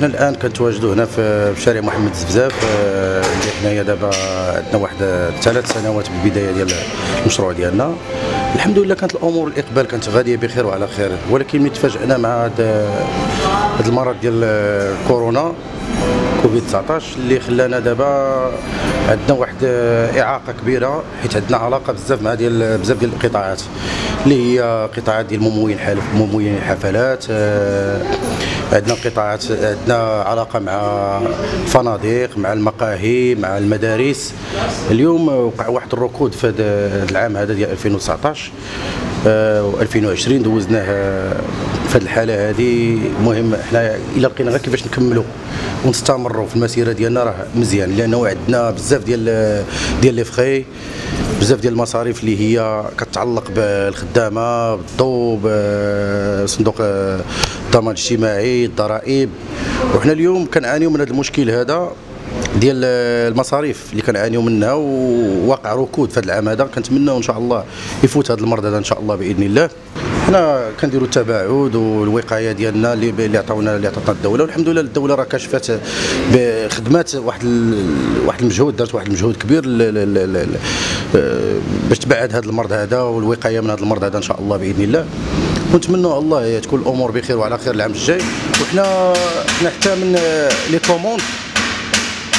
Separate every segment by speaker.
Speaker 1: حنا الآن كنتواجدوا هنا في شارع محمد الزبزاف آه، اللي حنايا دابا عندنا واحد ثلاث سنوات بالبداية ديال المشروع ديالنا. الحمد لله كانت الأمور الإقبال كانت غادية بخير وعلى خير ولكن ملي تفاجئنا مع هذا هذا المرض ديال كورونا كوفيد 19 اللي خلانا دابا عندنا واحد إعاقة كبيرة حيت عندنا علاقة بزاف مع ديال بزاف ديال القطاعات اللي هي قطاعات ديال ممول حلف ممول الحفلات آه، عندنا قطاعات عندنا علاقة مع الفنادق مع المقاهي مع المدارس. اليوم وقع واحد الركود في هذا العام هذا ديال 2019 و2020 دوزناه في هذه الحالة هذه. المهم حنا إلا لقينا غير كيفاش نكملوا ونستمروا في المسيرة ديالنا راه مزيان. لأنه عندنا بزاف ديال ديال لي فخي بزاف ديال المصاريف اللي هي كتعلق بالخدامة بالضوء بصندوق الضمان الاجتماعي الضرائب. وحنا اليوم كنعانيو من هذا المشكل هذا ديال المصاريف اللي كنعانيو منها وواقع ركود في هذا العام هذا. كنتمناو إن شاء الله يفوت هذا المرض هذا إن شاء الله بإذن الله. حنا كنديروا التباعد والوقاية ديالنا اللي اللي عطاونا اللي عطاتنا الدولة. والحمد لله الدولة راه كشفت بخدمات واحد واحد المجهود دارت واحد المجهود كبير باش تبعد هذا المرض هذا والوقاية من هذا المرض هذا إن شاء الله بإذن الله. ونتمنوا الله تكون الأمور بخير وعلى خير العام الجاي. وحنا حنا حتى من les commandes.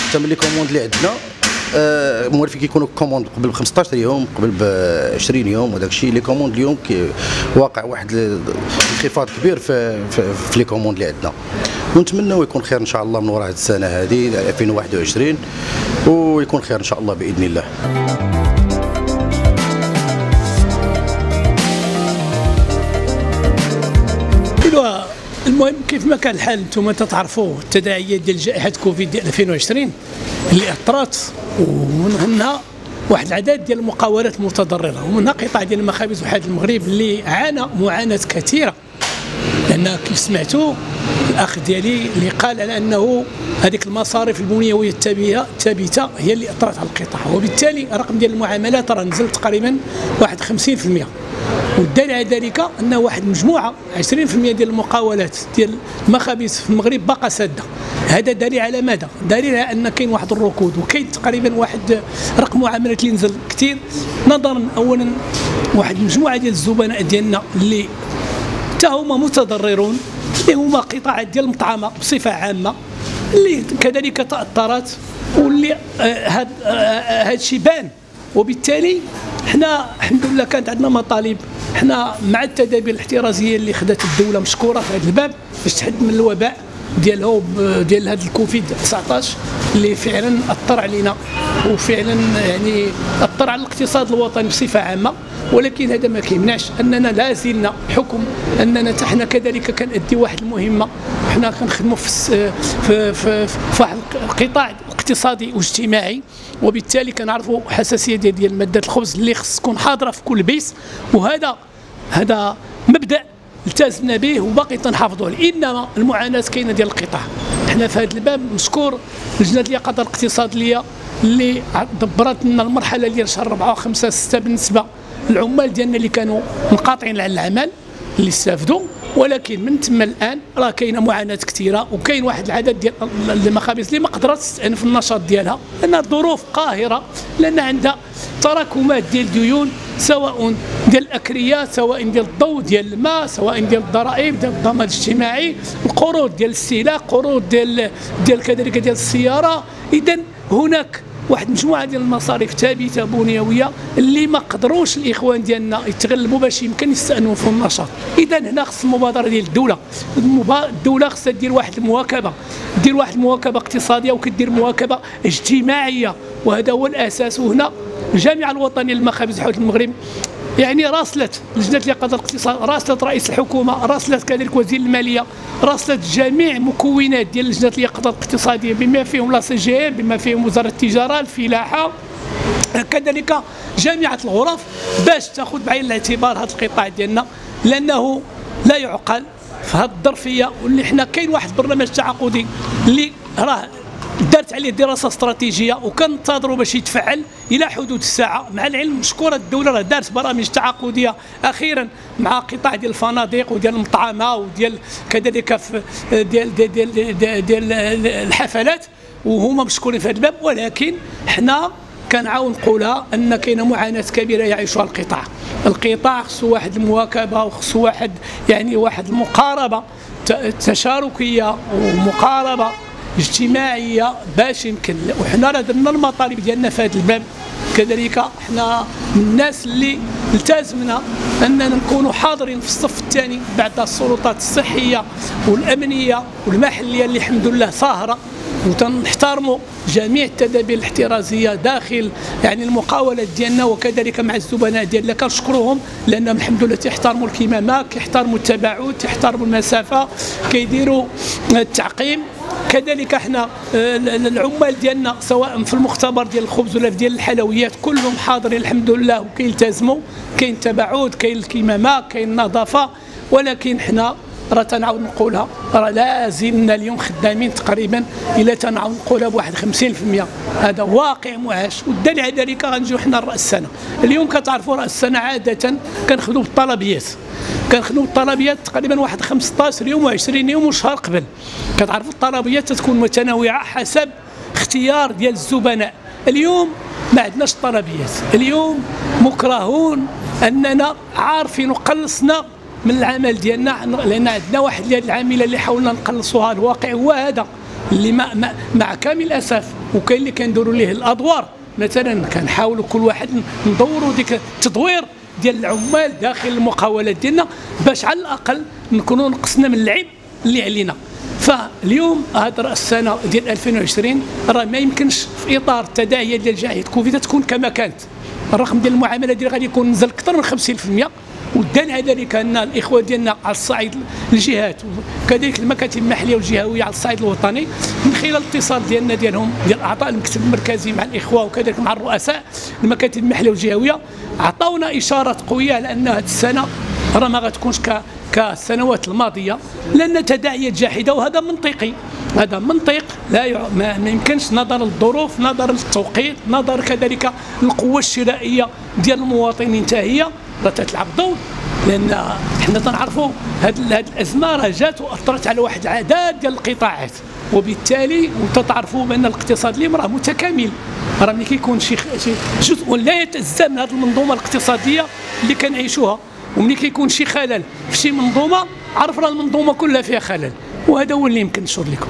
Speaker 1: حتى من les commandes اللي عندنا. آه موالفين كيكونوا commandes قبل ب 15 يوم قبل ب 20 يوم وداك الشيء. les commandes اليوم واقع واحد انخفاض كبير في في, في les commandes اللي عندنا. ونتمنوا يكون خير إن شاء الله من وراء السنة هذه 2021 ويكون خير إن شاء الله بإذن الله.
Speaker 2: المهم كيف ما كان الحال أنتم تتعرفوا التداعيات ديال جائحة كوفيد ديال 2020 اللي اثرت ومنها واحد العدد ديال المقاولات المتضررة ومنها قطاع ديال المخابز وحاد المغرب اللي عانى معاناة كثيرة. لأن كيف سمعتوا الأخ ديالي اللي قال على أنه هذيك المصاريف البنيوية الثابتة هي اللي اثرت على القطاع. وبالتالي الرقم ديال المعاملات راه نزل تقريبا واحد 50% والدليل على ذلك أن واحد المجموعه 20% ديال المقاولات ديال المخابز في المغرب باقا سادة. هذا دليل على ماذا؟ دليل على أن كاين واحد الركود وكاين تقريبا واحد رقم معاملات اللي نزل كثير نظرا اولا واحد المجموعه ديال الزبناء ديالنا اللي حتى هما متضررون اللي هما قطاعات ديال المطعمة بصفة عامة اللي كذلك تأثرت واللي هذا هذا الشيء بان. وبالتالي حنا الحمد لله كانت عندنا مطالب حنا مع التدابير الاحترازية اللي خدات الدولة مشكورة في هذا الباب باش تحد من الوباء ديال ديال هذا الكوفيد 19 اللي فعلا أثر علينا وفعلا يعني أثر على الاقتصاد الوطني بصفة عامة. ولكن هذا ما كيمنعش أننا لا زلنا حكم أننا حنا كذلك كنأدي واحد المهمة. حنا كنخدموا في في في, في واحد القطاع اقتصادي واجتماعي وبالتالي كنعرفوا حساسية ديال, ديال مادة الخبز اللي خص تكون حاضرة في كل بيت وهذا هذا مبدأ التزمنا به وباقي تنحافظوا عليه إنما المعاناة كاينة ديال القطاع. حنا في هذا الباب مشكور لجنة اليقظة الاقتصادية اللي دبرت لنا المرحلة ديال شهر 4 و5 6 بالنسبة للعمال ديالنا اللي كانوا منقاطعين على العمل اللي استافدوا. ولكن من تما الآن راه كاينة معاناة كثيرة وكاين واحد العدد ديال المخابز اللي ما قدرتش تستأنف النشاط ديالها لأن الظروف قاهرة لأن عندها تراكمات ديال ديون سواء ديال الاكريات سواء ديال الضوء ديال الماء سواء ديال الضرائب ديال الضمان الاجتماعي القروض ديال السلاح قروض ديال ديال كذلك ديال السيارة. اذا هناك واحد مجموعة ديال المصاريف ثابتة بنيوية اللي ما قدروش الإخوان ديالنا يتغلبوا باش يمكن يستأنفوا النشاط. إذا هنا خص المبادرة ديال الدولة. الدولة خصها دير واحد المواكبة. دير واحد المواكبة اقتصادية وكدير مواكبة اجتماعية. وهذا هو الأساس. وهنا الجامعة الوطنيه للمخابز حول المغرب يعني راسلت لجنة اليقظه الاقتصاد راسلت رئيس الحكومة راسلت كذلك وزير المالية راسلت جميع مكونات ديال لجنة اليقظه الاقتصادية بما فيهم لا سي جي بما فيهم وزارة التجارة الفلاحة كذلك جامعة الغرف باش تاخذ بعين الاعتبار هذا القطاع ديالنا لأنه لا يعقل في هذه الظرفية واللي حنا كاين واحد البرنامج تعاقدي اللي راه دارت عليه دراسة استراتيجية وكنتظروا باش يتفعل إلى حدود الساعة. مع العلم مشكورة الدولة راه دارت برامج تعاقدية أخيرا مع قطاع ديال الفنادق وديال المطعمة وديال كذلك ديال ديال ديال, ديال, ديال الحفلات وهما مشكورين في هذا الباب. ولكن حنا كنعاود نقولها أن كاينة معاناة كبيرة يعيشها القطاع. القطاع خصو واحد المواكبة وخصو واحد يعني واحد المقاربة تشاركية ومقاربة. اجتماعية باش يمكن. وحنا راه درنا المطالب ديالنا في هذا الباب. كذلك إحنا من الناس اللي التزمنا أننا نكونوا حاضرين في الصف الثاني بعد السلطات الصحية والأمنية والمحلية اللي الحمد لله صاهرة. وتنحترموا جميع التدابير الاحترازية داخل يعني المقاولات ديالنا وكذلك مع الزبناء ديالنا. كنشكروهم لأنهم الحمد لله تيحترموا الكمامه كيحترموا التباعد تيحترموا المسافة كيديروا التعقيم. كذلك إحنا آه، العمال ديالنا سواء في المختبر ديال الخبز ولا ديال الحلويات كلهم حاضرين الحمد لله وكيلتزموا. كاين تباعد كاين الكمامه كاين النظافة. ولكن إحنا راه تنعاود نقولها. راه لازلنا اليوم خدامين تقريبا إلى تنعاود نقولها بواحد 50% هذا واقع معاش. والدليل على ذلك غنجيو حنا راس السنة. اليوم كتعرفوا رأس السنة عادة كنخدموا بالطلبيات كنخدموا الطلبيات تقريبا واحد 15 يوم و20 يوم وشهر قبل. كتعرفوا الطلبيات تكون متنوعة حسب اختيار ديال الزبناء. اليوم ما عندناش طلبيات اليوم مكرهون أننا عارفين وقلصنا من العمل ديالنا لأن عندنا واحد العاملة اللي حاولنا نقلصوها. الواقع هو هذا اللي مع, مع, كامل الأسف وكاين اللي كنديروا ليه الأدوار. مثلا كنحاولوا كل واحد ندوروا ديك التدوير ديال العمال داخل المقاولات ديالنا باش على الأقل نكونوا نقصنا من العيب اللي علينا. فاليوم هذا السنة ديال 2020 راه ما يمكنش في إطار التداعيات ديال جائحة كوفيد تكون كما كانت. الرقم ديال المعاملة ديال غادي يكون نزل أكثر من 50% والدليل على ذلك ان الإخوة ديالنا على الصعيد الجهات وكذلك المكاتب المحلية والجهوية على الصعيد الوطني. من خلال الاتصال ديالنا ديالهم ديال أعضاء المكتب المركزي مع الإخوة وكذلك مع الرؤساء المكاتب المحلية والجهوية عطاونا إشارات قوية على أن هذه السنة راه ما غتكونش كالسنوات الماضية. لأن تداعيات جاحده وهذا منطقي. هذا منطق لا ما, ما يمكنش نظرا للظروف نظرا للتوقيت نظرا كذلك القوه الشرائية ديال المواطنين. حتى هي راه تتلعب دور لأن حنا تنعرفوا هذه الازمه راه جات وأثرت على واحد العدد ديال القطاعات. وبالتالي وأنت تعرفوا بأن الاقتصاد اليوم راه متكامل. راه ملي كيكون شي جزء لا يتجزا من هذه المنظومة الاقتصادية اللي كنعيشوها. وملي كيكون شي خلل في شي منظومة عرف راه المنظومة كلها فيها خلل. وهذا هو اللي يمكن نشر لكم.